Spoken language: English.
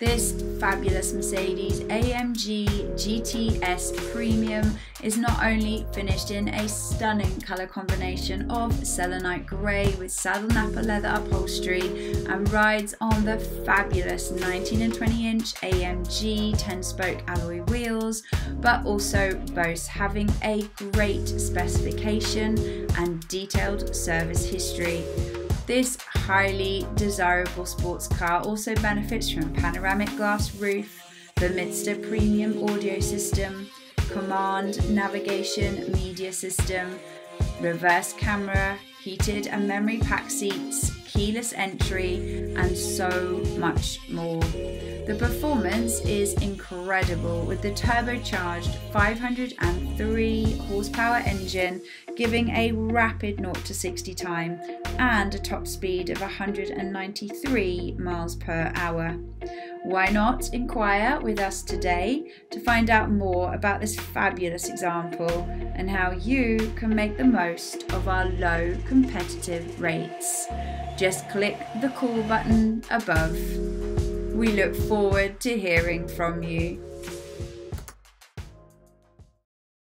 This fabulous Mercedes AMG GTS Premium is not only finished in a stunning colour combination of selenite grey with saddle nappa leather upholstery and rides on the fabulous 19 and 20 inch AMG 10 spoke alloy wheels, but also boasts having a great specification and detailed service history. This highly desirable sports car also benefits from panoramic glass roof, the Burmester premium audio system, COMAND navigation media system, reverse camera, heated and memory pack seats, keyless entry, and so much more. The performance is incredible with the turbocharged 503 horsepower engine giving a rapid 0 to 60 time and a top speed of 193 miles per hour. Why not inquire with us today to find out more about this fabulous example and how you can make the most of our low competitive rates? Just click the call button above. We look forward to hearing from you.